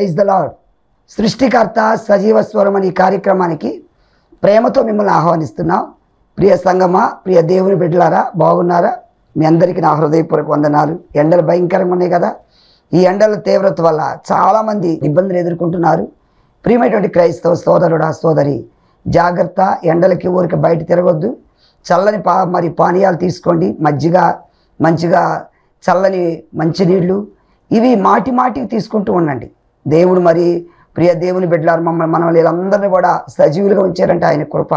Praise the lord సృష్టికర్త సజీవ స్వరం అనే ఈ కార్యక్రమానికి ప్రేమతో మిమ్మల్ని ఆహ్వానిస్తున్నాం. ప్రియ సంగమా ప్రియ దేవుని బిడ్డలారా బాగున్నారా? మీ అందరికీ నా హృదయపూర్వక వందనాలు. ఎండలు భయంకరంగా ఉన్నాయి కదా? ఈ ఎండల తీవ్రత వల్ల చాలామంది ఇబ్బందులు ఎదుర్కొంటున్నారు. ప్రియమైనటువంటి క్రైస్తవ సోదరుడా సోదరి జాగ్రత్త ఎండలకి ఊరికి బయట తిరగొద్దు. చల్లని పా మరి పానీయాలు తీసుకోండి. మజ్జిగ మంచిగా చల్లని మంచినీళ్ళు. ఇవి మాటి మాటికి తీసుకుంటూ ఉండండి. దేవుడు మరి ప్రియ దేవుని బిడ్డలారు మమ్మల్ని మనం వీళ్ళందరినీ కూడా సజీవులుగా ఉంచారంటే ఆయన కృప.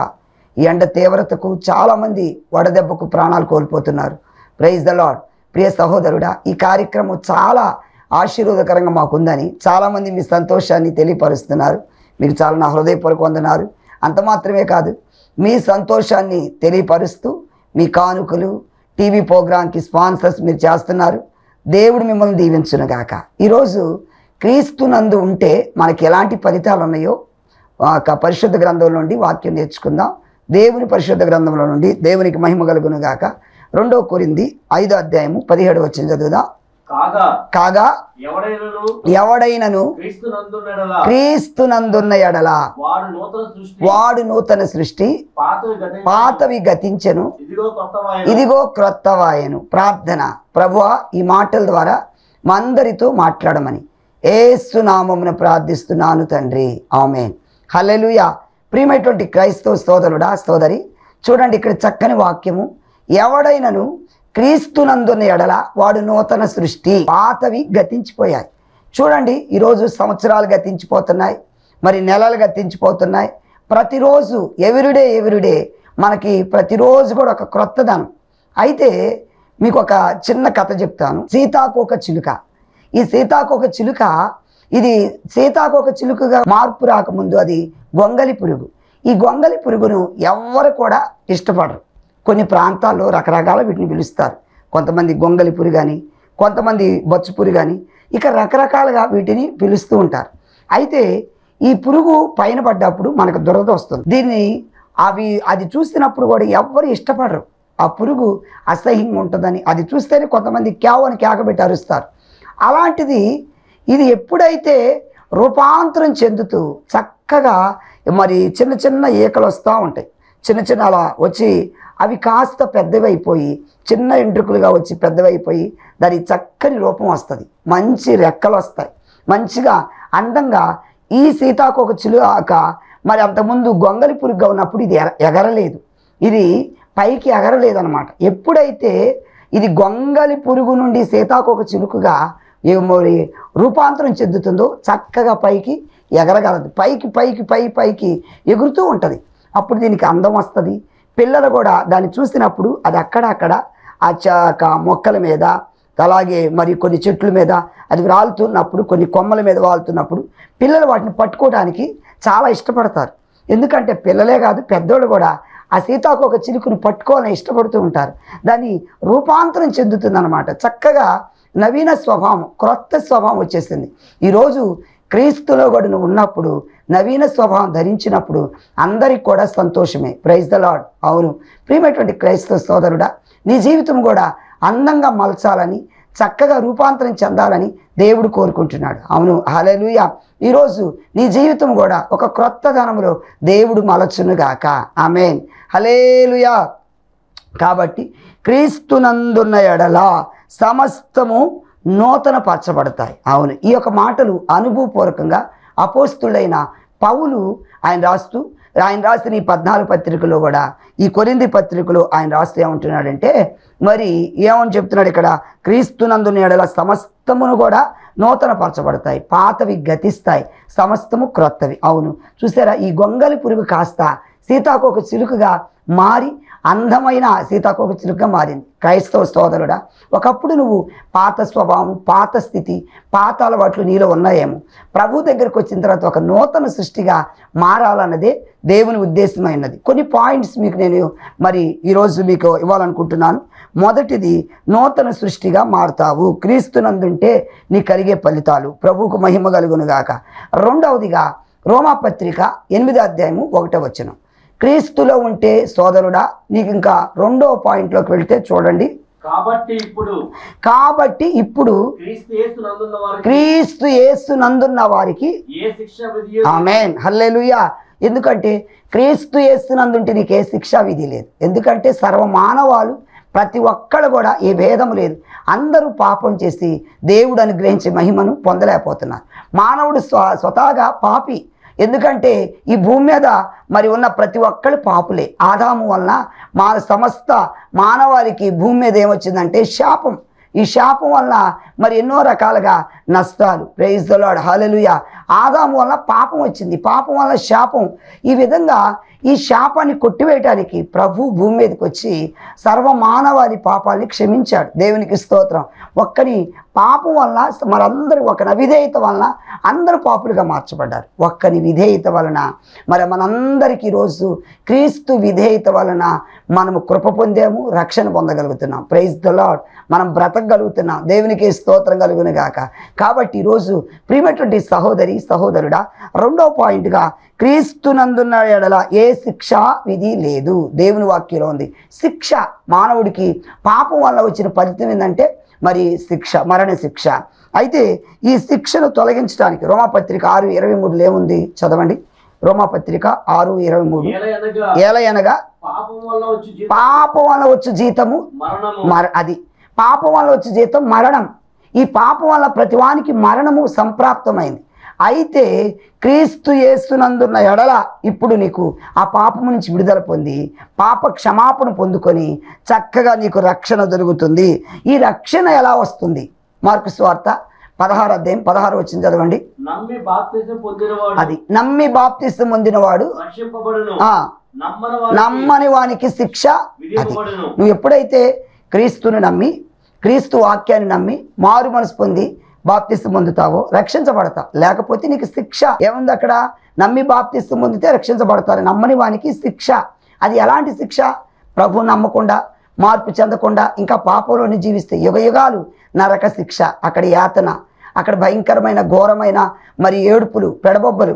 ఈ ఎండ తీవ్రతకు చాలామంది వడదెబ్బకు ప్రాణాలు కోల్పోతున్నారు. ప్రైజ్ ద లాడ్ ప్రియ సహోదరుడా ఈ కార్యక్రమం చాలా ఆశీర్వాదకరంగా మాకుందని చాలామంది మీ సంతోషాన్ని తెలియపరుస్తున్నారు. మీరు చాలా నా హృదయపూర్వక వందనాలు. అంత మాత్రమే కాదు మీ సంతోషాన్ని తెలియపరుస్తూ మీ కానుకలు టీవీ ప్రోగ్రాంకి స్పాన్సర్స్ మీరు చేస్తున్నారు. దేవుడు మిమ్మల్ని దీవించునుగాక. ఈరోజు క్రీస్తునందు ఉంటే మనకి ఎలాంటి ఫలితాలు ఉన్నాయో పరిశుద్ధ గ్రంథం నుండి వాక్యం నేర్చుకుందాం. దేవుని పరిశుద్ధ గ్రంథంలో నుండి దేవునికి మహిమ కలుగును గాక. రెండో కొరింది ఐదో అధ్యాయము పదిహేడు వచ్చిన చదువుదాం. కాగా? కాగా? ఎవడైనను? క్రీస్తునందున్న ఎడల. వాడు నూతన సృష్టి? పాతవి గతించి పాతవి గతించెను. ఇదిగో క్రొత్తవాయను ప్రార్థన. ప్రభువా ఈ మాటల ద్వారా మా అందరితో మాట్లాడమని. ఏసునామమున ప్రార్థిస్తున్నాను తండ్రి. ఆమెన్. హలెలుయ ప్రియమైనటువంటి క్రైస్తవ సోదరుడా సోదరి చూడండి ఇక్కడ చక్కని వాక్యము. ఎవడైనను క్రీస్తునందున్న ఎడల వాడు నూతన సృష్టి పాతవి గతించిపోయాయి. చూడండి ఈరోజు సంవత్సరాలు గతించిపోతున్నాయి మరి నెలలు గతించిపోతున్నాయి. ప్రతిరోజు ఎవ్రీడే ఎవ్రీడే మనకి ప్రతిరోజు కూడా ఒక క్రొత్తదనం అయితే మీకు ఒక చిన్న కథ చెప్తాను. సీతాకోక చిలుక. ఈ సీతాకోక చిలుక ఇది సీతాకోక చిలుకగా మార్పు రాకముందు అది గొంగలి పురుగు. ఈ గొంగలి పురుగును ఎవ్వరు కూడా ఇష్టపడరు. కొన్ని ప్రాంతాల్లో రకరకాల వీటిని పిలుస్తారు. కొంతమంది గొంగలి పురుగు అని కొంతమంది బొచ్చు పురుగు కానీ ఇక రకరకాలుగా వీటిని పిలుస్తూ ఉంటారు. అయితే ఈ పురుగు పైన పడ్డప్పుడు మనకు దురద వస్తుంది. దీన్ని అవి అది చూసినప్పుడు కూడా ఎవ్వరు ఇష్టపడరు. ఆ పురుగు అసహ్యంగా ఉంటుందని అది చూస్తేనే కొంతమంది క్యావ్ అని కేకబెట్టి అరుస్తారు. అలాంటిది ఇది ఎప్పుడైతే రూపాంతరం చెందుతూ చక్కగా మరి చిన్న చిన్న ఈకలు వస్తూ ఉంటాయి. చిన్న చిన్న అలా వచ్చి అవి కాస్త పెద్దవైపోయి చిన్న ఎంట్రుకలుగా వచ్చి పెద్దవైపోయి దాని చక్కని రూపం వస్తుంది. మంచి రెక్కలు వస్తాయి. మంచిగా అందంగా ఈ సీతాకోక చిలుక మరి అంతకుముందు గొంగలి పురుగ్గా ఉన్నప్పుడు ఇది ఎగ- ఎగరలేదు. ఇది పైకి ఎగరలేదనమాట ఎప్పుడైతే ఇది గొంగలి పురుగు నుండి సీతాకోక చిలుకగా ఈ రూపాంతరం చెందుతుందో చక్కగా పైకి ఎగరగలదు. పైకి పైకి పై పైకి ఎగురుతూ ఉంటుంది. అప్పుడు దీనికి అందం వస్తుంది. పిల్లలు కూడా దాన్ని చూసినప్పుడు అది అక్కడక్కడ ఆ చ మొక్కల మీద అలాగే మరి కొన్ని చెట్ల మీద అది రాలుతున్నప్పుడు కొన్ని కొమ్మల మీద వాలుతున్నప్పుడు పిల్లలు వాటిని పట్టుకోవడానికి చాలా ఇష్టపడతారు. ఎందుకంటే పిల్లలే కాదు పెద్దోళ్ళు కూడా ఆ సీతాకోక చిలుకుని పట్టుకోవాలని ఇష్టపడుతూ ఉంటారు. దాని రూపాంతరం చెందుతుందన్నమాట. చక్కగా నవీన స్వభావం క్రొత్త స్వభావం వచ్చేసింది. ఈరోజు క్రీస్తులో కూడా నువ్వు ఉన్నప్పుడు నవీన స్వభావం ధరించినప్పుడు అందరికి కూడా సంతోషమే. ప్రైజ్ ద లాడ్ అవును. ప్రియమైనటువంటి క్రైస్తవ సోదరుడా నీ జీవితం కూడా అందంగా మలచాలని చక్కగా రూపాంతరం చెందాలని దేవుడు కోరుకుంటున్నాడు. అవును. హాలూయ ఈరోజు నీ జీవితం కూడా ఒక క్రొత్త ధనములో దేవుడు మలచునుగాక ఆమెన్ హలేలుయా కాబట్టి క్రీస్తునందున్న ఎడలా సమస్తము నూతన పరచబడతాయి. అవును ఈ యొక్క మాటలు అనుభవపూర్వకంగా అపోస్తుడైన పౌలు ఆయన రాస్తూ ఆయన రాసిన ఈ పద్నాలుగు పత్రికలో కూడా ఈ కొరింది పత్రికలో ఆయన రాస్తూ ఏమంటున్నాడంటే మరి ఏమని చెప్తున్నాడు ఇక్కడ? క్రీస్తునందుని ఎడల సమస్తమును కూడా నూతన పరచబడతాయి పాతవి గతిస్తాయి సమస్తము క్రొత్తవి. అవును చూసారా? ఈ గొంగలి పురుగు కాస్త సీతాకోక చిలుకగా మారి అందమైన సీతాకోక చిలుకగా మారింది. క్రైస్తవ సోదరుడా ఒకప్పుడు నువ్వు పాత స్వభావం పాత స్థితి పాత అలవాట్లు నీలో ఉన్నాయేమో. ప్రభు దగ్గరికి వచ్చిన తర్వాత ఒక నూతన సృష్టిగా మారాలన్నదే దేవుని ఉద్దేశమైనది కొన్ని పాయింట్స్ మీకు నేను మరి ఈరోజు మీకు ఇవ్వాలనుకుంటున్నాను. మొదటిది నూతన సృష్టిగా మారుతావు. క్రీస్తునందుంటే నీ కలిగే ఫలితాలు. ప్రభువుకు మహిమ కలుగునుగాక. రెండవదిగా రోమాపత్రిక ఎనిమిదో అధ్యాయము ఒకటో వచనం. క్రీస్తులో ఉంటే సోదరుడా నీకు ఇంకా రెండో పాయింట్లోకి వెళ్తే చూడండి. కాబట్టి ఇప్పుడు కాబట్టి ఇప్పుడు క్రీస్తు యేసు నందున్న వారికి ఆమెన్. హల్లెలూయా. ఎందుకంటే క్రీస్తు యేసునందుంటే నీకు ఏ శిక్షా విధి లేదు. ఎందుకంటే సర్వమానవాళు ప్రతి ఒక్కళ్ళు కూడా ఏ భేదం లేదు. అందరూ పాపం చేసి దేవుడు అనుగ్రహించే మహిమను పొందలేకపోతున్నారు. మానవుడు స్వ స్వతహాగా పాపి. ఎందుకంటే ఈ భూమి మీద మరి ఉన్న ప్రతి ఒక్కళ్ళు పాపులే. ఆదాము వలన మా సమస్త మానవాళికి భూమి మీద ఏమొచ్చిందంటే శాపం. ఈ శాపం వల్ల మరి ఎన్నో రకాలుగా నష్టాలు. ప్రైజ్ ద లార్డ్ ఆదాము వల్ల పాపం వచ్చింది. పాపం వల్ల శాపం. ఈ విధంగా ఈ శాపాన్ని కొట్టివేయటానికి ప్రభు భూమి మీదకి వచ్చి సర్వమానవాది పాపాన్ని క్షమించాడు. దేవునికి స్తోత్రం. ఒక్కని పాపం వల్ల మరందరూ ఒక విధేయత వలన అందరూ పాపులుగా మార్చబడ్డారు. ఒక్కని విధేయత వలన మరి మనందరికీ ఈరోజు క్రీస్తు విధేయత వలన మనము కృప పొందాము రక్షణ పొందగలుగుతున్నాం. ప్రైజ్ ద లాడ్ మనం బ్రతకగలుగుతున్నాం. దేవునికి స్తోత్రం కలుగును గాక కాబట్టి ఈరోజు ప్రియమైనటువంటి సహోదరి సహోదరుడా రెండో పాయింట్గా క్రీస్తునందున్న ఎడల ఏ శిక్ష విధి లేదు. దేవుని వాక్యంలో ఉంది. శిక్ష మానవుడికి పాపం వల్ల వచ్చిన ఫలితం ఏంటంటే మరి శిక్ష మరణ శిక్ష. అయితే ఈ శిక్షను తొలగించడానికి రోమాపత్రిక ఆరు ఇరవై మూడులో ఏముంది? చదవండి. రోమాపత్రిక ఆరు ఇరవై మూడు. ఏలయనగా పాపం వల్ల వచ్చి జీతము మర అది. పాపం వల్ల వచ్చే జీతం మరణం. ఈ పాపం వల్ల ప్రతివానికి మరణము సంప్రాప్తమైంది. అయితే క్రీస్తు యేసునందున్న ఎడల ఇప్పుడు నీకు ఆ పాపము నుంచి విడుదల పొంది పాప క్షమాపణ పొందుకొని చక్కగా నీకు రక్షణ దొరుకుతుంది. ఈ రక్షణ ఎలా వస్తుంది? మార్కు స్వార్త పదహారు అధ్యాయం పదహారు వచ్చింది చదవండి. అది నమ్మి బాప్తిసం పొందినవాడు నమ్మని వానికి శిక్ష అది. నువ్వు ఎప్పుడైతే క్రీస్తుని నమ్మి క్రీస్తు వాక్యాన్ని నమ్మి మారు మనసు పొంది బాప్తిస్తు పొందుతావో రక్షించబడతా. లేకపోతే నీకు శిక్ష ఏముంది అక్కడ? నమ్మి బాప్తిస్తు పొందితే రక్షించబడతారు. నమ్మని వానికి శిక్ష. అది ఎలాంటి శిక్ష? ప్రభు నమ్మకుండా మార్పు చెందకుండా ఇంకా పాపంలోని జీవిస్తే యుగ యుగాలు నరక శిక్ష. అక్కడ యాతన అక్కడ భయంకరమైన ఘోరమైన మరి ఏడుపులు పెడబొబ్బలు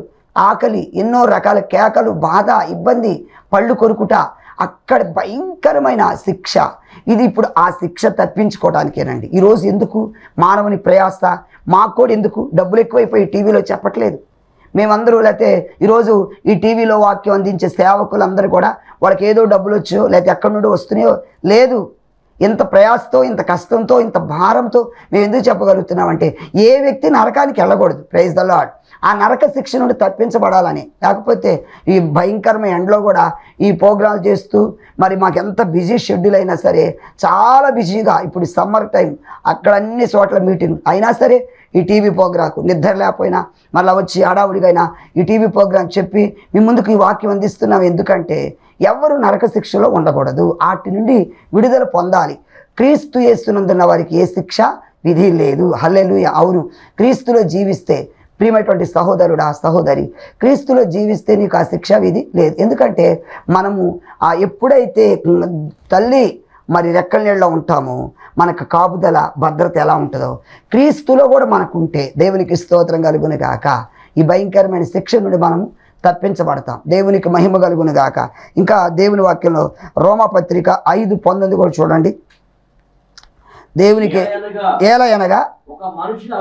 ఆకలి ఎన్నో రకాల కేకలు బాధ ఇబ్బంది పళ్ళు కొరుకుట అక్కడ భయంకరమైన శిక్ష. ఇది ఇప్పుడు ఆ శిక్ష తప్పించుకోవడానికేనండి. ఈరోజు ఎందుకు? మానవుని ప్రయాస మాకు ఎందుకు? డబ్బులు ఎక్కువైపోయి టీవీలో చెప్పట్లేదు. మేమందరూ లేకపోతే ఈరోజు ఈ టీవీలో వాక్యం అందించే సేవకులందరూ కూడా వాళ్ళకి ఏదో డబ్బులు వచ్చో లేకపోతే ఎక్కడి నుండి వస్తున్నాయో లేదు. ఇంత ప్రయాసతో ఇంత కష్టంతో ఇంత భారంతో మేము ఎందుకు చెప్పగలుగుతున్నామంటే ఏ వ్యక్తి నరకానికి వెళ్ళకూడదు. ప్రైజ్ ద లాడ్ ఆ నరక శిక్ష నుండి తప్పించబడాలని. లేకపోతే ఈ భయంకరమైన ఎండలో కూడా ఈ ప్రోగ్రాలు చేస్తూ మరి మాకు ఎంత బిజీ షెడ్యూల్ అయినా సరే చాలా బిజీగా ఇప్పుడు సమ్మర్ టైం. అక్కడ అన్ని చోట్ల మీటింగ్. అయినా సరే ఈ టీవీ ప్రోగ్రాంకు నిద్ర లేకపోయినా మళ్ళీ వచ్చి హడావుడిగా ఈ టీవీ ప్రోగ్రాం చెప్పి మీ ముందుకు ఈ వాక్యం అందిస్తున్నాం. ఎందుకంటే ఎవరు నరక శిక్షలో ఉండకూడదు. వాటి నుండి విడుదల పొందాలి. క్రీస్తు చేస్తున్నందున్న వారికి ఏ శిక్ష విధి లేదు. హల్లెలు అవును. క్రీస్తులో జీవిస్తే ప్రియమైనటువంటి సహోదరుడా సహోదరి క్రీస్తులో జీవిస్తే నీకు ఆ శిక్ష విధి లేదు. ఎందుకంటే మనము ఆ ఎప్పుడైతే తల్లి మరి రెక్కల నీళ్ళలో ఉంటామో మనకు కాపుదల భద్రత ఎలా ఉంటుందో క్రీస్తులో కూడా మనకు ఉంటే దేవునికి స్తోత్రం కలుగును కాక ఈ భయంకరమైన శిక్ష నుండి మనము తప్పించబడతాం. దేవునికి మహిమ కలుగును గాక. ఇంకా దేవుని వాక్యంలో రోమపత్రిక ఐదు పంతొమ్మిది కూడా చూడండి. దేవునికి ఏలయనగా ఎలా అనగా మనుషుని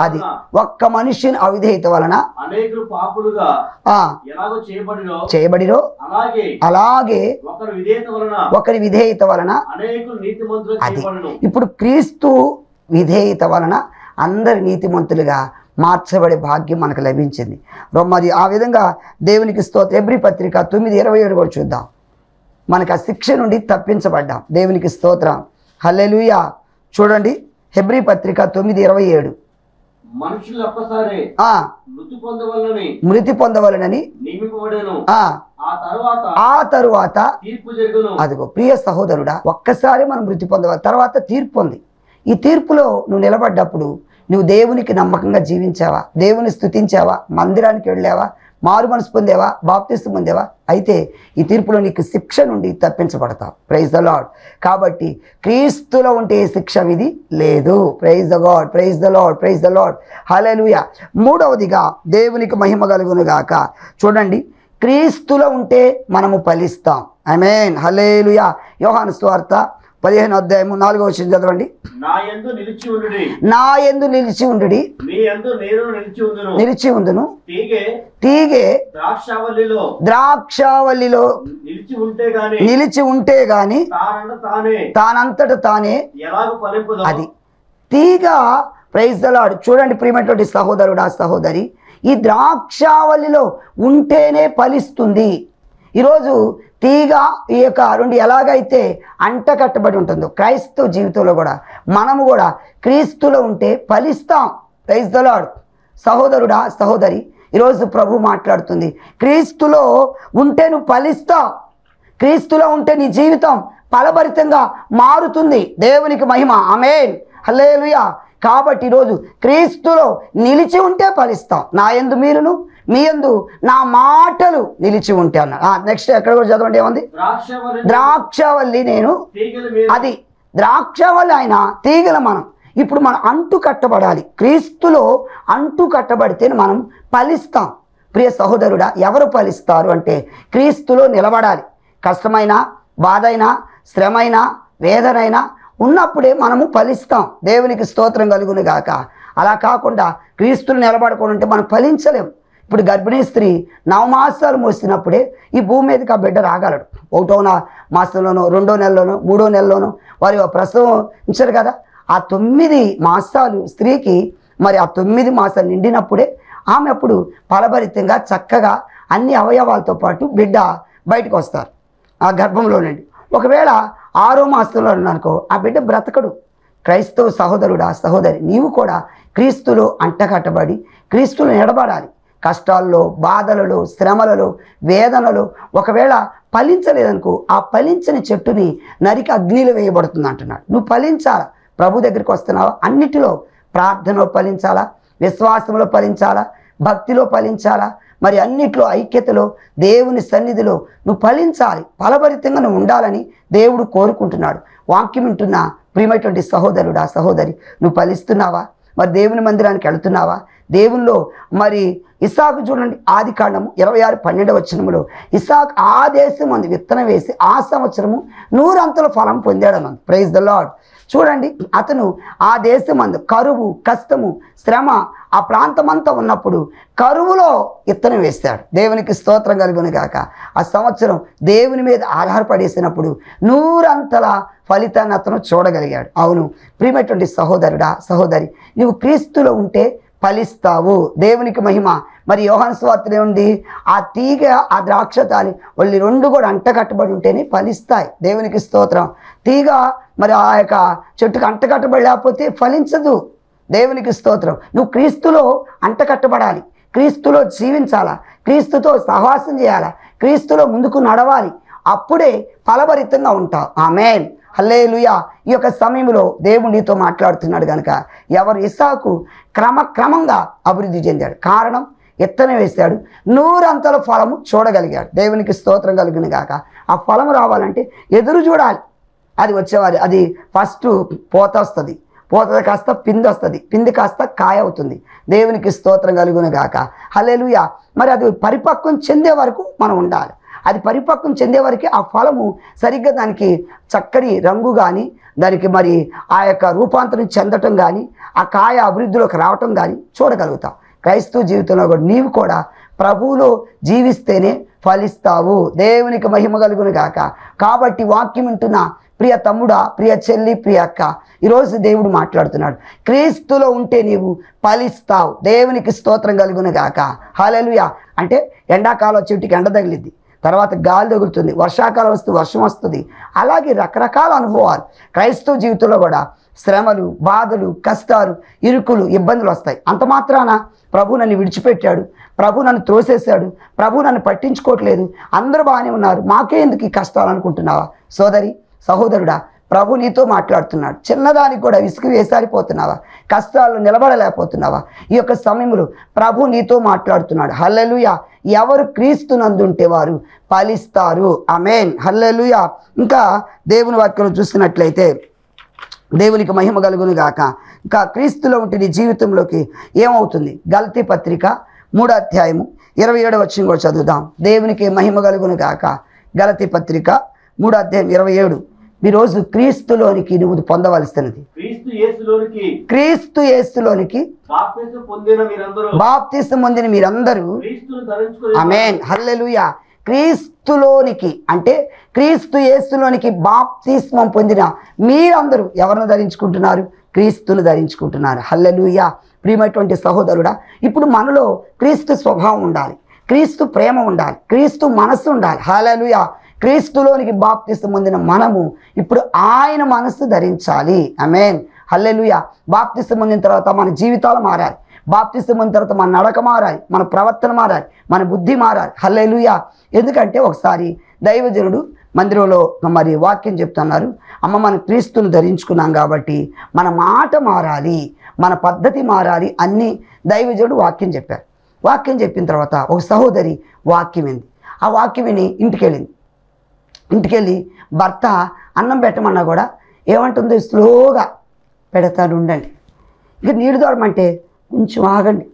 అది ఒక్క మనుష్యుని అవిధేయత వలన చేయబడిరో అలాగే ఒకరి విధేయత వలన అది. ఇప్పుడు క్రీస్తు విధేయత వలన అందరి నీతిమంతులుగా మార్చబడే భాగ్యం మనకు లభించింది. మరి ఆ విధంగా దేవునికి స్తోత్ర. ఎబ్రి పత్రిక తొమ్మిది ఇరవై ఏడు కూడా చూద్దాం. మనకు ఆ శిక్ష నుండి తప్పించబడ్డాం. దేవునికి స్తోత్రం. హల్లెలూయా. చూడండి హెబ్రి పత్రిక తొమ్మిది ఇరవై ఏడు. మృతి పొందవలనని ఆ, తరువాత అదిగో ప్రియ సహోదరుడా ఒక్కసారి మనం మృతి పొందవాలి. తర్వాత తీర్పు ఉంది. ఈ తీర్పులో నువ్వు నిలబడ్డప్పుడు నువ్వు దేవునికి నమ్మకంగా జీవించావా? దేవుని స్థుతించావా మందిరానికి వెళ్ళావా? మారు మనసు పొందేవా? బాప్తిస్తు పొందేవా? అయితే ఈ తీర్పులో నీకు శిక్ష నుండి తప్పించబడతావు. ప్రైజ్ ద లాడ్ కాబట్టి క్రీస్తులో ఉంటే శిక్ష విధి లేదు. Praise the god praise the lord praise the lord హల్లెలూయా మూడవదిగా దేవునికి మహిమ కలుగును గాక. చూడండి క్రీస్తులో ఉంటే మనము ఫలిస్తాం. ఐ మీన్ హలేలుయా యోహాను స్వార్త పదిహేను అధ్యాయము నాలుగో వచ్చిన చదవండి. నా ఎందు నిలిచి నేను నిలిచి ఉందును తీగే ద్రాక్షావల్లిలో. నిలిచి ఉంటే గాని నిలిచి ఉంటే గాని తానంట తానే. తానంతట తానే అది. తీగ ప్రైజ్ దలాడు చూడండి ప్రియమైనటువంటి సహోదరుడు ఆ సహోదరి. ఈ ద్రాక్షావల్లిలో ఉంటేనే ఫలిస్తుంది. ఈరోజు తీగ ఈ యొక్క రెండు ఎలాగైతే అంట కట్టబడి ఉంటుందో క్రైస్తవ జీవితంలో కూడా మనము కూడా క్రీస్తులో ఉంటే ఫలిస్తాం. క్రైస్తలాడు సహోదరుడా సహోదరి ఈరోజు ప్రభు మాట్లాడుతుంది. క్రీస్తులో ఉంటే నువ్వు ఫలిస్తావు క్రీస్తులో ఉంటే నీ జీవితం ఫలభరితంగా మారుతుంది. దేవునికి మహిమ. అమేన్ హల్లేలుయా కాబట్టి ఈరోజు క్రీస్తులో నిలిచి ఉంటే ఫలిస్తాం. నా ఎందు మీరును మీ యందు నా మాటలు నిలిచి ఉంటే అన్నాడు. నెక్స్ట్ ఎక్కడ కూడా చదవండి ఏముంది? ద్రాక్షావల్లి నేను మీద. అది ద్రాక్షవల్లి ఆయన తీగల మనం. ఇప్పుడు మనం అంటు కట్టబడాలి. క్రీస్తులో అంటు కట్టబడితే మనం ఫలిస్తాం. ప్రియ సహోదరుడా ఎవరు ఫలిస్తారు అంటే క్రీస్తులో నిలబడాలి. కష్టమైన బాధైనా శ్రమైన వేదనైనా ఉన్నప్పుడే మనము ఫలిస్తాం. దేవునికి స్తోత్రం కలుగును గాక. అలా కాకుండా క్రీస్తులు నిలబడకుండా ఉంటే మనం ఫలించలేం. ఇప్పుడు గర్భిణీ స్త్రీ నవమాసాలు మోసినప్పుడే ఈ భూమి మీదకి ఆ బిడ్డ రాగలడు. ఒకటో మాసంలోనో రెండో నెలలోనో మూడో నెలలోనో వారి ప్రసవం ఇచ్చారు కదా. ఆ తొమ్మిది మాసాలు స్త్రీకి మరి ఆ తొమ్మిది మాసాలు నిండినప్పుడే ఆమె అప్పుడు ఫలభరితంగా చక్కగా అన్ని అవయవాలతో పాటు బిడ్డ బయటకు వస్తారు. ఆ గర్భంలో నుండి. ఒకవేళ ఆరో మాసంలో అనుకో ఆ బిడ్డ బ్రతకడు. క్రైస్తవ సహోదరుడా సహోదరి నీవు కూడా క్రీస్తులో అంటకట్టబడి క్రీస్తులు నిలబడాలి. కష్టాల్లో బాధలలో శ్రమలలో వేదనలు ఒకవేళ ఫలించలేదనుకో ఆ ఫలించని చెట్టుని నరికి అగ్నిలో వేయబడుతుంది అంటున్నాడు. నువ్వు ఫలించాలా? ప్రభు దగ్గరికి వస్తున్నావా? అన్నిటిలో ప్రార్థనలో ఫలించాలా? విశ్వాసంలో ఫలించాలా? భక్తిలో ఫలించాలా? మరి అన్నిట్లో ఐక్యతలో దేవుని సన్నిధిలో నువ్వు ఫలించాలి. ఫలభరితంగా నువ్వు ఉండాలని దేవుడు కోరుకుంటున్నాడు. వాక్యం వింటున్న ప్రియమైనటువంటి సహోదరుడా సహోదరి నువ్వు ఫలిస్తున్నావా? మరి దేవుని మందిరానికి వెళుతున్నావా? దేవుల్లో. మరి ఇసాకు చూడండి ఆది కాండము ఇరవై ఆరు పన్నెండు వచ్చినములో ఇసాక్ ఆ దేశం అంది విత్తనం వేసి ఆ సంవత్సరము నూరంతల ఫలం పొందాడు అన్నది ప్రైజ్ ద లాడ్ చూడండి అతను ఆ దేశమందు కరువు కష్టము శ్రమ ఆ ప్రాంతమంతా ఉన్నప్పుడు కరువులో ఇత్తనం వేస్తాడు. దేవునికి స్తోత్రం కలుగును కాక ఆ సంవత్సరం దేవుని మీద ఆధారపడేసినప్పుడు నూరంతల ఫలితాన్ని అతను చూడగలిగాడు. అవును ప్రియమైనటువంటి సహోదరుడా సహోదరి నువ్వు క్రీస్తులో ఉంటే ఫలిస్తావు. దేవునికి మహిమ. మరి యోహన్ స్వార్తలు ఏముంది? ఆ తీగ ఆ ద్రాక్ష తాలి వాళ్ళు రెండు కూడా అంటకట్టబడి ఉంటేనే ఫలిస్తాయి. దేవునికి స్తోత్రం. తీగ మరి ఆ యొక్క చెట్టుకు అంటకట్టబడి లేకపోతే ఫలించదు. దేవునికి స్తోత్రం. నువ్వు క్రీస్తులో అంటకట్టబడాలి. క్రీస్తులో జీవించాలా? క్రీస్తుతో సహవాసం చేయాలా? క్రీస్తులో ముందుకు నడవాలి. అప్పుడే ఫలభరితంగా ఉంటావు. ఆమెన్. హల్లేలుయా. ఈ యొక్క సమయంలో దేవుడు నీతో మాట్లాడుతున్నాడు కనుక ఎవరు ఇసాకు క్రమక్రమంగా అభివృద్ధి చెందాడు. కారణం ఎత్తన వేశాడు. నూరంతల ఫలము చూడగలిగాడు. దేవునికి స్తోత్రం కలిగిన గాక. ఆ ఫలము రావాలంటే ఎదురు చూడాలి. అది వచ్చేవారు. అది ఫస్ట్ పోత వస్తుంది. పోత కాస్త పిండి వస్తుంది. పిండి కాస్త కాయ అవుతుంది. దేవునికి స్తోత్రం కలుగును గాక. హల్లెలూయా. మరి అది పరిపక్వం చెందే వరకు మనం ఉండాలి. అది పరిపక్వం చెందే వరకు ఆ ఫలము సరిగ్గా దానికి చక్కని రంగు కానీ దానికి మరి ఆ యొక్క రూపాంతరం చెందటం కానీ ఆ కాయ అభివృద్ధిలోకి రావటం కానీ చూడగలుగుతాం. క్రైస్తవ జీవితంలో కూడా నీవు కూడా ప్రభువులో జీవిస్తేనే ఫలిస్తావు. దేవునికి మహిమ కలుగును గాక. కాబట్టి వాక్యం వింటున్న ప్రియ తమ్ముడా ప్రియ చెల్లి ప్రియ అక్క ఈరోజు దేవుడు మాట్లాడుతున్నాడు. క్రీస్తులో ఉంటే నీవు ఫలిస్తావు. దేవునికి స్తోత్రం కలుగును గాక. హాలెలుయా అంటే ఎండాకాలం చెట్టుకి ఎండ తగిలిద్ది. తర్వాత గాలి తగులుతుంది వర్షాకాలం వస్తుంది వర్షం వస్తుంది. అలాగే రకరకాల అనుభవాలు. క్రైస్తవ జీవితంలో కూడా శ్రమలు బాధలు కష్టాలు ఇరుకులు ఇబ్బందులు వస్తాయి. అంత మాత్రాన ప్రభు నన్ను విడిచిపెట్టాడు. ప్రభు నన్ను త్రోసేశాడు. ప్రభు నన్ను పట్టించుకోవట్లేదు. అందరూ బాగానే ఉన్నారు. మాకే ఎందుకు ఈ కష్టాలు అనుకుంటున్నావా? సోదరి సహోదరుడా ప్రభు నీతో మాట్లాడుతున్నాడు. చిన్నదానికి కూడా విసుగు వేసారిపోతున్నావా? కష్టాలు నిలబడలేకపోతున్నావా? ఈ యొక్క సమయంలో ప్రభు నీతో మాట్లాడుతున్నాడు. హల్లలుయ. ఎవరు క్రీస్తునందుంటే వారు ఫలిస్తారు. అమేన్ హల్లెలుయ. ఇంకా దేవుని వాక్యంలో చూసినట్లయితే దేవునికి మహిమ కలుగును గాక. ఇంకా క్రీస్తులో ఉంటే నీ జీవితంలోకి ఏమవుతుంది? గల్తీ పత్రిక మూడో అధ్యాయము ఇరవై ఏడవ వచ్చిన కూడా చదువుదాం. దేవునికి మహిమ కలుగును గాక. గలతి పత్రిక మూడో అధ్యాయం ఇరవై ఏడు. ఈరోజు క్రీస్తులోనికి నువ్వు పొందవలసినది. క్రీస్తు యేసులోనికి క్రీస్తు యేసులోనికి బాప్తిసం పొందిన మీరందరూ అమేన్ హల్లెలూయా. క్రీస్తులోనికి అంటే క్రీస్తు యేసులోనికి బాప్తిస్మం పొందిన మీరందరూ ఎవరిని ధరించుకుంటున్నారు? క్రీస్తును ధరించుకుంటున్నారు. హల్లెలూయా. ప్రియమైనటువంటి సహోదరుడా ఇప్పుడు మనలో క్రీస్తు స్వభావం ఉండాలి. క్రీస్తు ప్రేమ ఉండాలి. క్రీస్తు మనస్సు ఉండాలి. హల్లెలూయా. క్రీస్తులోనికి బాప్తిస్తు పొందిన మనము ఇప్పుడు ఆయన మనస్సు ధరించాలి. అమేన్ హల్లెలుయ. బాప్తిస్తు పొందిన తర్వాత మన జీవితాలు మారాలి బాప్తిస్తు పొందిన తర్వాత మన నడక మారాలి మన ప్రవర్తన మారాలి మన బుద్ధి మారాలి హల్లెలుయ. ఎందుకంటే ఒకసారి దైవజనుడు మందిరంలో మరి వాక్యం చెప్తున్నారు అమ్మ మన క్రీస్తును ధరించుకున్నాం కాబట్టి మన మాట మారాలి మన పద్ధతి మారాలి అన్ని దైవజనుడు వాక్యం చెప్పారు. వాక్యం చెప్పిన తర్వాత ఒక సహోదరి వాక్యం వింది. ఆ వాక్యం విని ఇంటికి వెళ్ళింది ఇంటికెళ్ళి భర్త అన్నం పెట్టమన్నా కూడా ఏమంటుంది స్లోగా పెడతాను ఉండండి. ఇక నీళ్ళు తోడమంటే కొంచెం ఆగండి.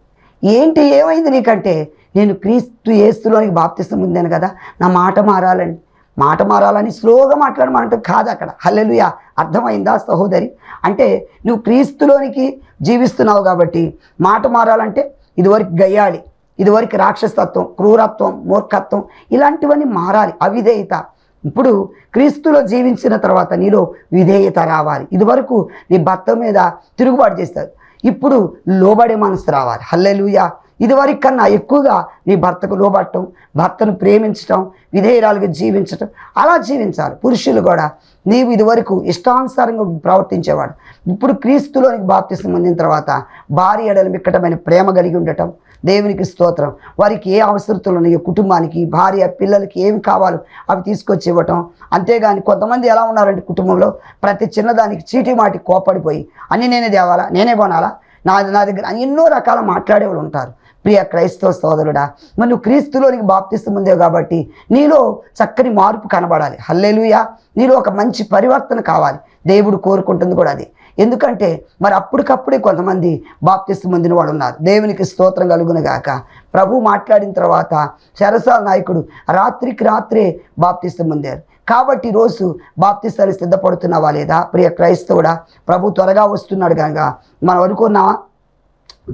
ఏంటి ఏమైంది నీకంటే? నేను క్రీస్తు ఏస్తులోనికి బాప్తిస్తూ ముందాను కదా నా మాట మారాలని. మాట మారాలని స్లోగా మాట్లాడమంటే కాదు అక్కడ. హల్లెలూయా. అర్థమైందా సహోదరి? అంటే నువ్వు క్రీస్తులోనికి జీవిస్తున్నావు కాబట్టి మాట మారాలంటే ఇదివరకు గయ్యాలి ఇదివరకు రాక్షసత్వం క్రూరత్వం మూర్ఖత్వం ఇలాంటివన్నీ మారాలి. అవిధేయత. ఇప్పుడు క్రీస్తులో జీవించిన తర్వాత నీలో విధేయత రావాలి. ఇదివరకు నీ భర్త మీద తిరుగుబాటు చేస్తారు. ఇప్పుడు లోబడే మనసు రావాలి. హల్లెలూయా. ఇదివరకు కన్నా ఎక్కువగా నీ భర్తకు లోబడటం భర్తను ప్రేమించటం విధేయరాలుగా జీవించటం అలా జీవించాలి. పురుషులు కూడా నీవు ఇదివరకు ఇష్టానుసారంగా ప్రవర్తించేవాడు. ఇప్పుడు క్రీస్తులోనికి బాప్తిసం పొందిన తర్వాత భార్య ఎడల మిక్కటమైన ప్రేమ కలిగి ఉండటం దేవునికి స్తోత్రం. వారికి ఏ అవసరతలు ఉన్నాయో? కుటుంబానికి భార్య పిల్లలకి ఏమి కావాలో అవి తీసుకొచ్చి ఇవ్వటం. అంతేగాని కొంతమంది ఎలా ఉన్నారంటే కుటుంబంలో ప్రతి చిన్నదానికి చీటి మాటి కోపడిపోయి అన్ని నేనే తేవాలా? నేనే కొనాలా? నా నా దగ్గర ఎన్నో రకాల మాట్లాడేవాళ్ళు ఉంటారు. ప్రియ క్రైస్తవ సోదరుడా మరి నువ్వు క్రీస్తులోనికి బాప్తిస్తుందేవు కాబట్టి నీలో చక్కని మార్పు కనబడాలి. హల్లేలుయా! నీలో ఒక మంచి పరివర్తన కావాలి. దేవుడు కోరుకుంటుంది కూడా అది. ఎందుకంటే మరి అప్పటికప్పుడే కొంతమంది బాప్తిస్తు పొందిన వాళ్ళు ఉన్నారు. దేవునికి స్తోత్రం కలుగును గాక. ప్రభు మాట్లాడిన తర్వాత శరసాల నాయకుడు రాత్రికి రాత్రే బాప్తిస్తు పొందారు. కాబట్టి ఈరోజు బాప్తిస్తాన్ని సిద్ధపడుతున్నావా లేదా? ప్రియ క్రైస్తవుడా ప్రభు త్వరగా వస్తున్నాడు కనుక మనం అనుకున్నావా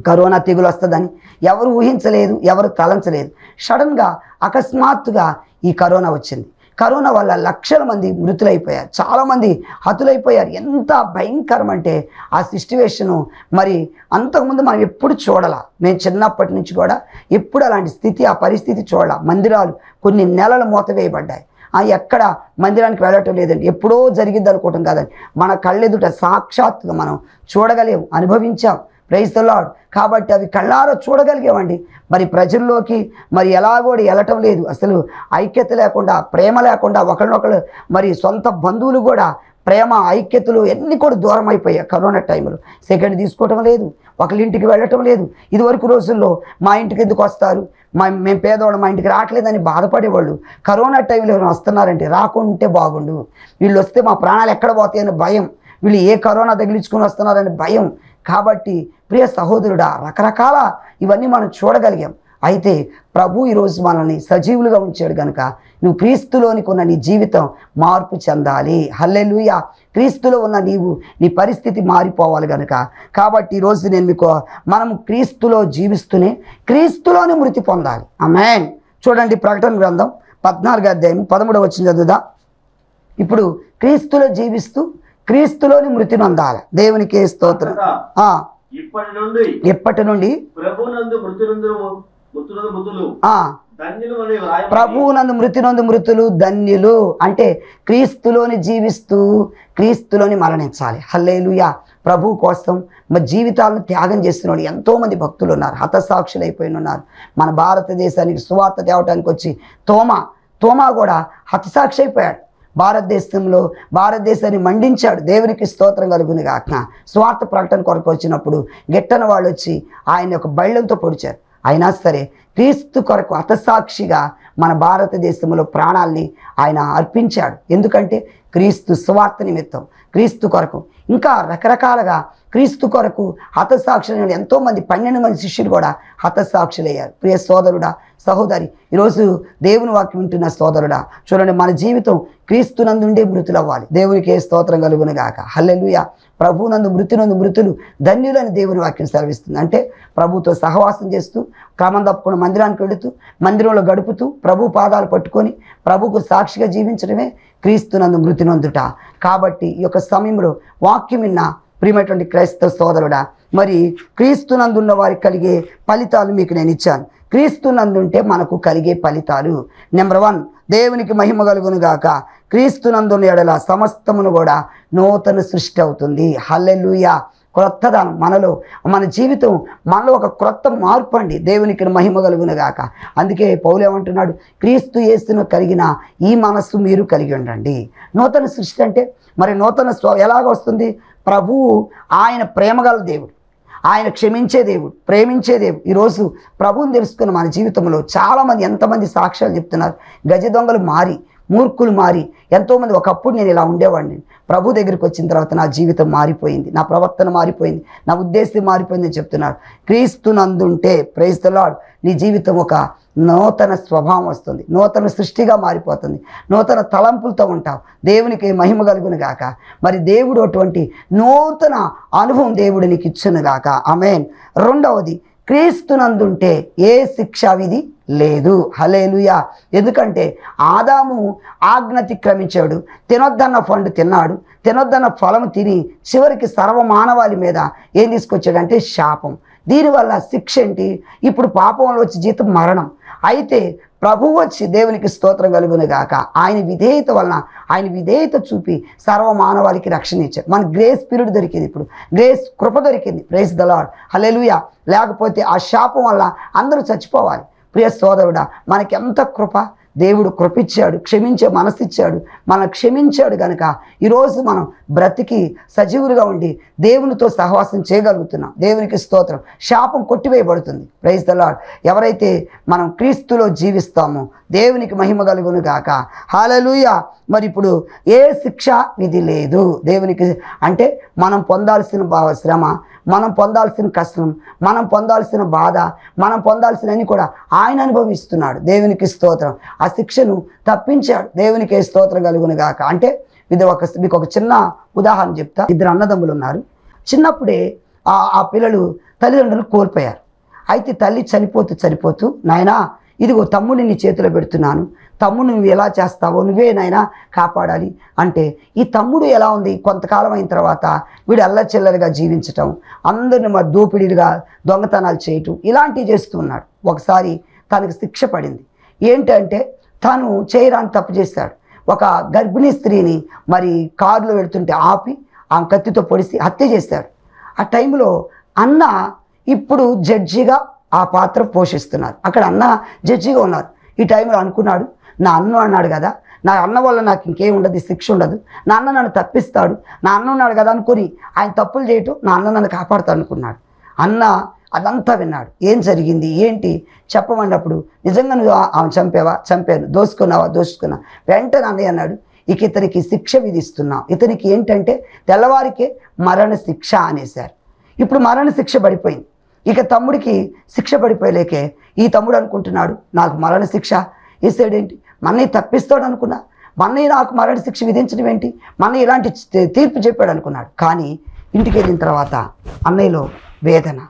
కరోనా తెగులు వస్తుందని ఎవరు ఊహించలేదు ఎవరు తలంచలేదు. సడన్గా అకస్మాత్తుగా ఈ కరోనా వచ్చింది. కరోనా వల్ల లక్షల మంది మృతులైపోయారు. చాలామంది హతులైపోయారు. ఎంత భయంకరం అంటే ఆ సిచ్యువేషను మరి అంతకుముందు మనం ఎప్పుడు చూడాల. మేము చిన్నప్పటి నుంచి కూడా ఎప్పుడు అలాంటి స్థితి ఆ పరిస్థితి చూడాల. మందిరాలు కొన్ని నెలలు మూతవేయబడ్డాయి. ఆ ఎక్కడ మందిరానికి వెళ్ళటం లేదండి. ఎప్పుడో జరిగింది అనుకోవటం కాదండి. మన కళ్ళెదుట సాక్షాత్తుగా మనం చూడగలేము అనుభవించాం. ప్రైజ్ ద లాడ్ కాబట్టి అవి కళ్ళారా చూడగలిగామండి మరి ప్రజల్లోకి మరి ఎలాగోడి వెళ్ళటం లేదు. అసలు ఐక్యత లేకుండా ప్రేమ లేకుండా ఒకరినొకరు మరి సొంత బంధువులు కూడా ప్రేమ ఐక్యతలు ఎన్ని కూడా దూరం అయిపోయాయి కరోనా టైంలో. సెకండ్ తీసుకోవటం లేదు. ఒకరి ఇంటికి వెళ్ళటం లేదు. ఇదివరకు రోజుల్లో మా ఇంటికి ఎందుకు వస్తారు? మా మేము పేదవాడు మా ఇంటికి రావట్లేదని బాధపడేవాళ్ళు కరోనా టైంలో ఎవరైనా వస్తున్నారంటే రాకుంటే బాగుండు. వీళ్ళు వస్తే మా ప్రాణాలు ఎక్కడ పోతాయని భయం. వీళ్ళు ఏ కరోనా తగిలించుకొని వస్తున్నారని భయం. కాబట్టి ప్రియ సహోదరుడా రకరకాల ఇవన్నీ మనం చూడగలిగాం. అయితే ప్రభు ఈరోజు మనల్ని సజీవులుగా ఉంచాడు కనుక నువ్వు క్రీస్తులోనికి ఉన్న నీ జీవితం మార్పు చెందాలి. హల్లెలుయ! క్రీస్తులో ఉన్న నీవు నీ పరిస్థితి మారిపోవాలి కనుక కాబట్టి ఈరోజు నేను మీకు మనం క్రీస్తులో జీవిస్తూనే క్రీస్తులోనే మృతి పొందాలి. అమెన్ చూడండి ప్రకటన గ్రంథం పద్నాలుగు అధ్యాయం పదమూడవ వచ్చిన చదువుదా. ఇప్పుడు క్రీస్తులో జీవిస్తూ క్రీస్తులోని మృతి నొందాలి. దేవునికి స్తోత్రం. ఆ, ఇప్పటి నుండి ప్రభువునందు మృతి నొందు మృతులు. ధన్యులు అంటే క్రీస్తులోని జీవిస్తూ క్రీస్తులోని మరణించాలి. హల్లేలుయా. ప్రభు కోసం మా జీవితాలను త్యాగం చేస్తున్నాడు ఎంతోమంది భక్తులు ఉన్నారు. హతసాక్షులు అయిపోయి ఉన్నారు మన భారతదేశానికి సువార్త తేవటానికి వచ్చి తోమా తోమా కూడా హతసాక్షి అయిపోయాడు భారతదేశంలో భారతదేశాన్ని మండించాడు. దేవునికి స్తోత్రం కలుగుని కాక స్వార్థ ప్రకటన కొరకు వచ్చినప్పుడు గిట్టన వాళ్ళు వచ్చి ఆయన ఒక బళ్ళంతో పొడిచారు. అయినా సరే క్రీస్తు కొరకు అతసాక్షిగా మన భారతదేశంలో ప్రాణాల్ని ఆయన అర్పించాడు. ఎందుకంటే క్రీస్తు సువార్త నిమిత్తం క్రీస్తు కొరకు. ఇంకా రకరకాలుగా క్రీస్తు కొరకు హతసాక్షులైన ఎంతోమంది పన్నెండు మంది శిష్యులు కూడా హతసాక్షులయ్యారు. ప్రియ సోదరుడా సహోదరి ఈరోజు దేవుని వాక్యం వింటున్న సోదరుడా చూడండి మన జీవితం క్రీస్తునందుండే మృతులు అవ్వాలి దేవునికి ఏ స్తోత్రం కలుగును గాక. నందు ప్రభునందు మృతునందు మృతులు ధన్యులని దేవుని వాక్యం సెలవిస్తుంది. అంటే ప్రభుతో సహవాసం చేస్తూ క్రమం తప్పకుండా మందిరానికి వెళుతూ మందిరంలో గడుపుతూ ప్రభు పాదాలు పట్టుకొని ప్రభుకు సాక్షిగా జీవించడమే క్రీస్తునందు మృతినందుట కాబట్టి ఈ యొక్క సమయంలో వాక్యం విన్న ప్రియమైనటువంటి క్రైస్తవ సోదరుడా మరి క్రీస్తునందున్న వారికి కలిగే ఫలితాలు మీకు నేను ఇచ్చాను. క్రీస్తునందుంటే మనకు కలిగే ఫలితాలు. నెంబర్ వన్ దేవునికి మహిమ కలుగును గాక. క్రీస్తునందున్న ఎడల సమస్తమును కూడా నూతన సృష్టి అవుతుంది. హల్లెలూయా క్రొత్తదనం మనలో మన జీవితం మనలో ఒక క్రొత్త మార్పు అండి. దేవునికి మహిమ కలుగునుగాక అందుకే పౌలు ఏమంటున్నాడు? క్రీస్తు యేసును కలిగిన ఈ మనస్సు మీరు కలిగి ఉండండి. నూతన సృష్టి అంటే మరి నూతన స్వ ఎలాగ వస్తుంది? ప్రభువు ఆయన ప్రేమగల దేవుడు. ఆయన క్షమించే దేవుడు ప్రేమించే దేవుడు. ఈరోజు ప్రభువుని తెలుసుకున్న మన జీవితంలో చాలామంది ఎంతమంది సాక్ష్యాలు చెప్తున్నారు? గజ దొంగలు మారి మూర్ఖులు మారి ఎంతోమంది ఒకప్పుడు నేను ఇలా ఉండేవాడిని. ప్రభు దగ్గరికి వచ్చిన తర్వాత నా జీవితం మారిపోయింది. నా ప్రవర్తన మారిపోయింది. నా ఉద్దేశం మారిపోయింది అని చెప్తున్నారు క్రీస్తు నందుంటే ప్రైజ్ ద నీ జీవితం ఒక నూతన స్వభావం వస్తుంది. నూతన సృష్టిగా మారిపోతుంది. నూతన తలంపులతో ఉంటావు. దేవునికి మహిమ కలుగును గాక. మరి దేవుడు అటువంటి నూతన అనుభవం దేవుడు నీకు ఇచ్చును గాక. ఆమెన్. రెండవది క్రీస్తునందుంటే ఏ శిక్షా విధి లేదు. హలేలుయా ఎందుకంటే ఆదాము ఆజ్ఞతిక్రమించాడు తినొద్దన్న పండు తిన్నాడు తినొద్దన్న ఫలం తిని చివరికి సర్వమానవాళి మీద ఏం తీసుకొచ్చాడంటే శాపం. దీనివల్ల శిక్ష ఏంటి? ఇప్పుడు పాపంలో వచ్చి జీతం మరణం. అయితే ప్రభు వచ్చి దేవునికి స్తోత్రం కలుగును గాక. ఆయన విధేయత వలన ఆయన విధేయత చూపి సర్వ మానవాళికి రక్షణ ఇచ్చారు మన గ్రేస్ పీరియడ్ దొరికింది ఇప్పుడు. గ్రేస్ కృప దొరికింది. ప్రేస్ ద లాడ్ హల్లెలూయా లేకపోతే ఆ శాపం వల్ల అందరూ చచ్చిపోవాలి. ప్రియ సోదరుడా మనకెంత కృప? దేవుడు కృపిచ్చాడు క్షమించే మనసిచ్చాడు మనం క్షమించాడు కనుక ఈరోజు మనం బ్రతికి సజీవులుగా ఉండి దేవునితో సహవాసం చేయగలుగుతున్నాం. దేవునికి స్తోత్రం. శాపం కొట్టివేయబడుతుంది. ప్రైజ్ ద లాడ్ ఎవరైతే మనం క్రీస్తులో జీవిస్తామో దేవునికి మహిమ కలుగును గాక. హాలలుయ మరి ఇప్పుడు ఏ శిక్ష విధి లేదు. దేవునికి అంటే మనం పొందాల్సిన శ్రమ మనం పొందాల్సిన కష్టం మనం పొందాల్సిన బాధ మనం పొందాల్సినవి కూడా ఆయన అనుభవిస్తున్నాడు. దేవునికి స్తోత్రం. ఆ శిక్షను తప్పించాడు. దేవునికి స్తోత్రం కలుగును గాక. అంటే ఇది ఒక మీకు ఒక చిన్న ఉదాహరణ చెప్తా. ఇద్దరు అన్నదమ్ములు ఉన్నారు చిన్నప్పుడే ఆ ఆ పిల్లలు తల్లిదండ్రులు కోల్పోయారు. అయితే తల్లి చనిపోతూ చనిపోతూ నాయనా ఇదిగో తమ్ముడిని నీ చేతిలో పెడుతున్నాను. తమ్ముడు నువ్వు ఎలా చేస్తావో నువ్వే నాయనా కాపాడాలి. అంటే ఈ తమ్ముడు ఎలా ఉంది? కొంతకాలం అయిన తర్వాత వీడు అల్లచిల్లరిగా జీవించటం అందరిని మరి దోపిడీలుగా దొంగతనాలు చేయటం ఇలాంటివి చేస్తూ ఉన్నాడు. ఒకసారి తనకు శిక్ష పడింది. ఏంటంటే తను చేయరాని తప్పు చేశాడు. ఒక గర్భిణీ స్త్రీని మరి కారులో వెళ్తుంటే ఆపి ఆ కత్తితో పొడిసి హత్య చేశారు. ఆ టైంలో అన్న ఇప్పుడు జడ్జిగా ఆ పాత్ర పోషిస్తున్నారు. అక్కడ అన్న జడ్జిగా ఉన్నారు. ఈ టైంలో అనుకున్నాడు నా అన్న అన్నాడు కదా నా అన్న వల్ల నాకు ఇంకేం ఉండదు శిక్ష ఉండదు. నా అన్న నన్ను తప్పిస్తాడు నా అన్న ఉన్నాడు కదా అనుకుని ఆయన తప్పులు చేయటం నా అన్న నన్ను కాపాడుతాడు అనుకున్నాడు. అన్న అదంతా విన్నాడు. ఏం జరిగింది? ఏంటి? చెప్పమన్నప్పుడు నిజంగా నువ్వు ఆమె చంపావా? చంపాను. దోసుకున్నావా? దోసుకున్నా. వెంటనే అన్నయ్య అన్నాడు ఇక ఇతనికి శిక్ష విధిస్తున్నా. ఇతనికి ఏంటంటే తెల్లవారికే మరణ శిక్ష అనేశారు. ఇప్పుడు మరణ శిక్ష పడిపోయింది. ఇక తమ్ముడికి శిక్ష పడిపోయలేకే ఈ తమ్ముడు అనుకుంటున్నాడు నాకు మరణ శిక్ష వేసాడేంటి మన్నయ్య తప్పిస్తాడు అనుకున్నా? మన్నయ్య నాకు మరణ శిక్ష విధించడం ఏంటి? మన్నయ్య ఇలాంటి తీర్పు చెప్పాడు అనుకున్నాడు. కానీ ఇంటికి వెళ్ళిన తర్వాత అన్నయ్యలో వేదన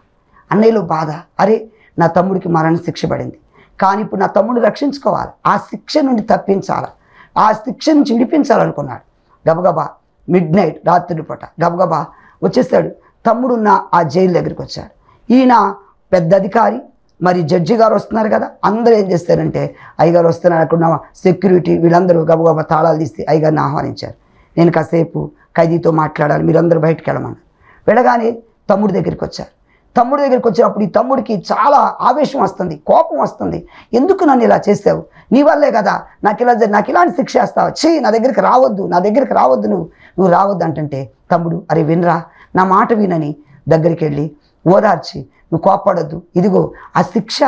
అన్నయ్యలో బాధ. అరే నా తమ్ముడికి మరణ శిక్ష పడింది. కానీ ఇప్పుడు నా తమ్ముడు రక్షించుకోవాలి. ఆ శిక్ష నుండి తప్పించాలి? ఆ శిక్ష నుంచి విడిపించాలనుకున్నాడు. గబగబా మిడ్ నైట్ రాత్రి పూట గబగబా వచ్చేస్తాడు. తమ్ముడున్న ఆ జైలు దగ్గరికి వచ్చాడు. ఈయన పెద్ద అధికారి మరి జడ్జి గారు వస్తున్నారు కదా అందరూ ఏం చేస్తారంటే అయ్యగారు వస్తున్నారు అనుకున్న సెక్యూరిటీ వీళ్ళందరూ గబగబా తాళాలు తీసి అయ్యగారిని ఆహ్వానించారు. నేను కాసేపు ఖైదీతో మాట్లాడాలి మీరందరూ బయటకు వెళ్ళమని. వెళ్ళగానే తమ్ముడి దగ్గరికి వచ్చారు. తమ్ముడి దగ్గరికి వచ్చినప్పుడు ఈ తమ్ముడికి చాలా ఆవేశం వస్తుంది కోపం వస్తుంది. ఎందుకు నన్ను ఇలా చేసావు? నీ వల్లే కదా నాకు ఇలా నాకు ఇలాంటి శిక్ష వేస్తావు. చీ నా దగ్గరికి రావద్దు నా దగ్గరికి రావద్దు నువ్వు. నువ్వు రావద్దు అంటుంటే తమ్ముడు అరే వినరా నా మాట వినని. దగ్గరికి వెళ్ళి ఓదార్చి నువ్వు కోపడద్దు ఇదిగో ఆ శిక్ష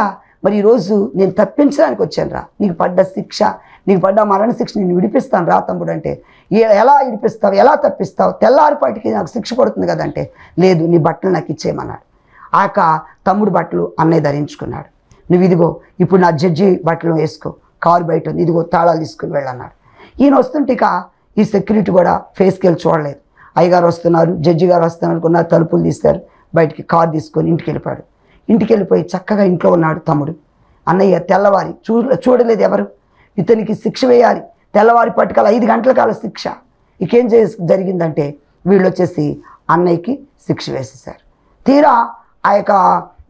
మరి ఈరోజు నేను తప్పించడానికి వచ్చాను రా నీకు పడ్డ శిక్ష నీకు పడ్డ మరణ శిక్ష నేను విడిపిస్తాను రా తమ్ముడు అంటే. ఎలా విడిపిస్తావు? ఎలా తప్పిస్తావు? తెల్లారిపాటికి నాకు శిక్ష పడుతుంది కదంటే లేదు నీ బట్టలు నాకు ఇచ్చేయమన్నాడు. ఆక తమ్ముడు బట్టలు అన్నయ్య ధరించుకున్నాడు. నువ్వు ఇదిగో ఇప్పుడు నా జడ్జి బట్టలు వేసుకో. కారు బయట ఉంది. ఇదిగో తాళాలు తీసుకుని వెళ్ళన్నాడు. ఈయన వస్తుంటే ఇక ఈ సెక్యూరిటీ కూడా ఫేస్కి వెళ్ళి చూడలేదు. అయ్యగారు వస్తున్నారు జడ్జి గారు వస్తున్నారు కొన్నారు తలుపులు తీస్తారు బయటికి కారు తీసుకొని ఇంటికి వెళ్ళిపోయాడు. ఇంటికి వెళ్ళిపోయి చక్కగా ఇంట్లో ఉన్నాడు తమ్ముడు. అన్నయ్య తెల్లవారి చూ చూడలేదు ఎవరు? ఇతనికి శిక్ష వేయాలి. తెల్లవారి పట్టుకల ఐదు గంటల కాల శిక్ష. ఇకేం చే జరిగిందంటే వీళ్ళు వచ్చేసి అన్నయ్యకి శిక్ష వేసేసారు తీరా ఆ యొక్క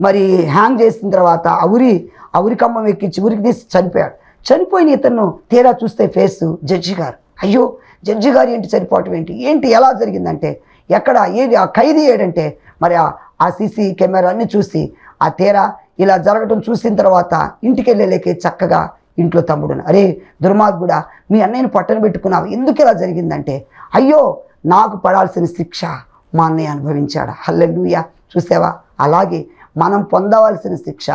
మరి హ్యాంగ్ చేసిన తర్వాత ఉరి ఉరి కమ్మం ఎక్కించి ఉరికి తీసి చనిపోయాడు. చనిపోయిన ఇతను తీరా చూస్తే ఫేసు జడ్జి గారు. అయ్యో జడ్జి గారు ఏంటి చనిపోవటం ఏంటి? ఏంటి ఎలా జరిగిందంటే ఎక్కడ ఏది ఆ ఖైదీ ఏడంటే మరి ఆ- ఆ సీసీ కెమెరా అన్నీ చూసి ఆ తీరా ఇలా జరగటం చూసిన తర్వాత ఇంటికి వెళ్ళలేకే చక్కగా ఇంట్లో తమ్ముడు అరే దుర్మార్గుడా మీ అన్నయ్యని పట్టణ పెట్టుకున్నావు. ఎందుకు ఇలా జరిగిందంటే అయ్యో నాకు పడాల్సిన శిక్ష మా అన్నయ్య అనుభవించాడు. హల్లెలూయా. చూసావా? అలాగే మనం పొందవలసిన శిక్ష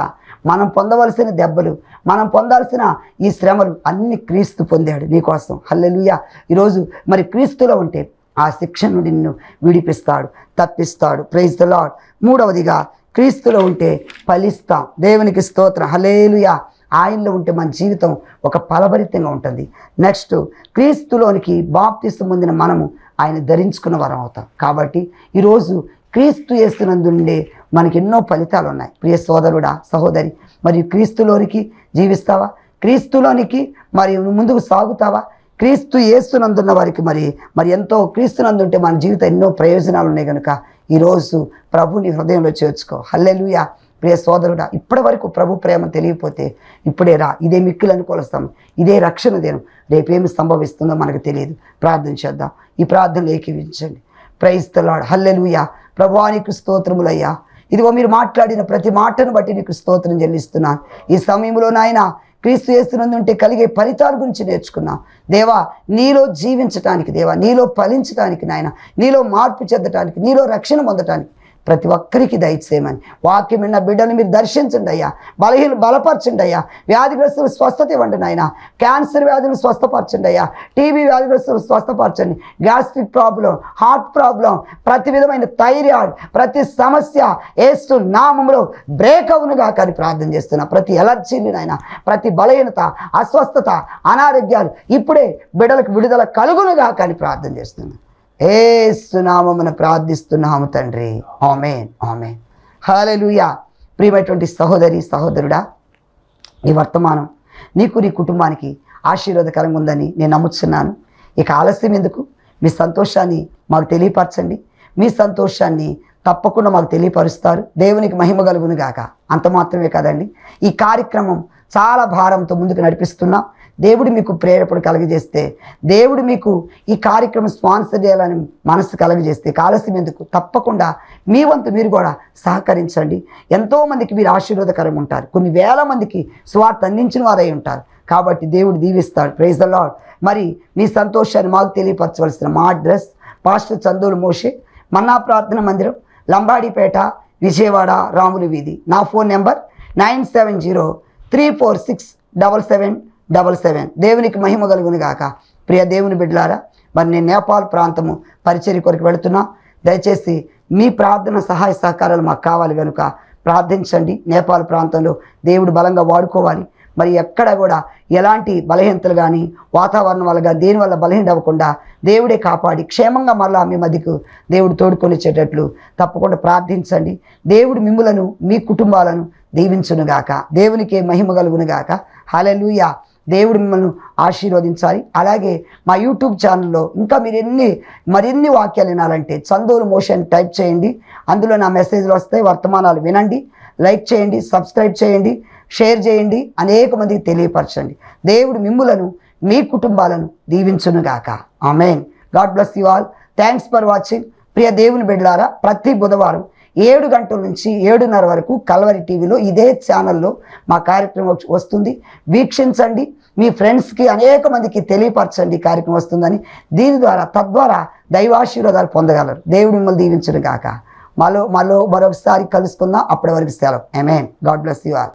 మనం పొందవలసిన దెబ్బలు మనం పొందాల్సిన ఈ శ్రమలు అన్ని క్రీస్తు పొందాడు నీకోసం హల్లెలూయా. ఈరోజు మరి క్రీస్తులో ఉంటే ఆ శిక్ష నుండి నిన్ను విడిపిస్తాడు తప్పిస్తాడు. ప్రైజ్ ద లాడ్ మూడవదిగా క్రీస్తులో ఉంటే ఫలిస్తాం. దేవునికి స్తోత్రం. హలేలుయా ఆయనలో ఉంటే మన జీవితం ఒక ఫలభరితంగా ఉంటుంది. నెక్స్ట్ క్రీస్తులోనికి బాప్తిస్తు పొందిన మనము ఆయన ధరించుకున్న వరం అవుతాం. కాబట్టి ఈరోజు క్రీస్తు చేస్తున్నందుండే మనకి ఎన్నో ఫలితాలు ఉన్నాయి. ప్రియ సోదరుడా సహోదరి మరియు క్రీస్తులోనికి జీవిస్తావా? క్రీస్తులోనికి మరి ముందుకు సాగుతావా? క్రీస్తు ఏస్తునందున్న వారికి మరి మరి ఎంతో క్రీస్తునందుంటే మన జీవితం ఎన్నో ప్రయోజనాలు ఉన్నాయి కనుక ఈరోజు ప్రభుని హృదయంలో చేర్చుకో. హల్లెలుయా ప్రియ సోదరుడా ఇప్పటి వరకు ప్రభు ప్రేమ తెలియకపోతే ఇప్పుడే రా ఇదే మిక్కులు అనుకోలుస్తాం ఇదే రక్షణ దినం. రేపేమి సంభవిస్తుందో మనకు తెలియదు. ప్రార్థన చేద్దాం. ఈ ప్రార్థనలు ఏకీవించండి ప్రైస్తలాడు హల్లెలుయా ప్రభువానికి స్తోత్రములయ్యా. ఇదిగో మీరు మాట్లాడిన ప్రతి మాటను బట్టి నీకు స్తోత్రం చెల్లిస్తున్నాను ఈ సమయంలో నాయన క్రీస్తు చేస్తున్నందుంటే కలిగే ఫలితాల గురించి నేర్చుకున్నాం. దేవా నీలో జీవించటానికి దేవా నీలో ఫలించటానికి నాయన నీలో మార్పు చెందటానికి నీలో రక్షణ పొందటానికి ప్రతి ఒక్కరికి దయచేయమని వాక్యం విన్న బిడ్డను మీరు దర్శించండి అయ్యా. బలహీన బలపరచండి అయ్యా. వ్యాధిగ్రస్తులు స్వస్థత ఇవ్వండి నాయన. క్యాన్సర్ వ్యాధులు స్వస్థపరచండి అయ్యా. టీబీ వ్యాధిగ్రస్తులు స్వస్థపరచండి. గ్యాస్ట్రిక్ ప్రాబ్లం హార్ట్ ప్రాబ్లం ప్రతి విధమైన థైరాయిడ్ ప్రతి సమస్య ఏస్తు నామంలో బ్రేక్ అవునుగా కానీ ప్రార్థన చేస్తున్నా. ప్రతి ఎలర్జీని నాయన ప్రతి బలహీనత అస్వస్థత అనారోగ్యాలు ఇప్పుడే బిడ్డలకు విడుదల కలుగునుగా కానీ ప్రార్థన ఏ సునామమును ప్రార్థిస్తున్నాము తండ్రి. ఆమెన్. ఆమెన్. హాలెలూయా ప్రియమైనటువంటి సహోదరి సహోదరుడా ఈ వర్తమానం నీకు నీ కుటుంబానికి ఆశీర్వాదకరంగా ఉందని నేను నమ్ముతున్నాను ఇక ఆలస్యం ఎందుకు? మీ సంతోషాన్ని మాకు తెలియపరచండి. మీ సంతోషాన్ని తప్పకుండా మాకు తెలియపరుస్తారు. దేవునికి మహిమ కలుగును గాక. అంత మాత్రమే కాదండి. ఈ కార్యక్రమం చాలా భారంతో ముందుకు నడిపిస్తున్నాం. దేవుడు మీకు ప్రేరేపణ కలుగజేస్తే దేవుడు మీకు ఈ కార్యక్రమం స్పాన్సర్ చేయాలని మనసు కలుగజేస్తే కాలస్యం ఎందుకు? తప్పకుండా మీ వంతు మీరు కూడా సహకరించండి. ఎంతోమందికి మీరు ఆశీర్వాదకరం ఉంటారు. కొన్ని వేల మందికి స్వార్థ అందించిన వారై ఉంటారు. కాబట్టి దేవుడు దీవిస్తాడు. ప్రైజ్ ద లాడ్ మరి మీ సంతోషాన్ని మాకు తెలియపరచవలసిన మా address pastor Chanduru Moshe manna ప్రార్థన మందిరం లంబాడిపేట విజయవాడ రాములు వీధి. నా phone number nine seven zero three four six double seven double seven దేవునికి మహిమ కలుగును గాక. ప్రియ దేవుని బిడ్డలారా మరి నేను నేపాల్ ప్రాంతము పరిచర్య కొరకు వెళుతున్నా. దయచేసి మీ ప్రార్థన సహాయ సహకారాలు మాకు కావాలి కనుక ప్రార్థించండి. నేపాల్ ప్రాంతంలో దేవుడు బలంగా వాడుకోవాలి. మరి ఎక్కడ కూడా ఎలాంటి బలహీనతలు కానీ వాతావరణం వల్ల కానీ దేనివల్ల బలహీన అవ్వకుండా దేవుడే కాపాడి క్షేమంగా మరలా మీ మధ్యకు దేవుడు తోడుకొని వచ్చేటట్లు తప్పకుండా ప్రార్థించండి. దేవుడు మిమ్ములను మీ కుటుంబాలను దీవించునుగాక దేవునికే మహిమ కలుగునుగాక హలెలూయా దేవుడు మిమ్మల్ని ఆశీర్వదించాలి. అలాగే మా యూట్యూబ్ ఛానల్లో ఇంకా మీరు ఎన్ని మరిన్ని వాక్యాలు వినాలంటే చందోలు మోషన్ టైప్ చేయండి. అందులో నా మెసేజ్లు వస్తాయి వర్తమానాలు వినండి. లైక్ చేయండి సబ్స్క్రైబ్ చేయండి షేర్ చేయండి అనేక మందికి తెలియపరచండి. దేవుడు మిమ్ములను మీ కుటుంబాలను దీవించునుగాక. Amen. God bless you all. Thanks for watching. ప్రియ దేవుని బిడ్డలారా ప్రతి బుధవారం ఏడు గంటల నుంచి ఏడున్నర వరకు కల్వరి టీవీలో ఇదే ఛానల్లో మా కార్యక్రమం వస్తుంది. వీక్షించండి. మీ ఫ్రెండ్స్కి అనేక మందికి తెలియపరచండి కార్యక్రమం వస్తుందని దీని ద్వారా తద్వారా దైవాశీర్వాదాలు పొందగలరు. దేవుడు మిమ్మల్ని దీవించును కాక మరో మరో మరొకసారి కలుసుకుందాం. అప్పటి వరకు సెలవు ఎమెన్ గాడ్ బ్లెస్ యు ఆర్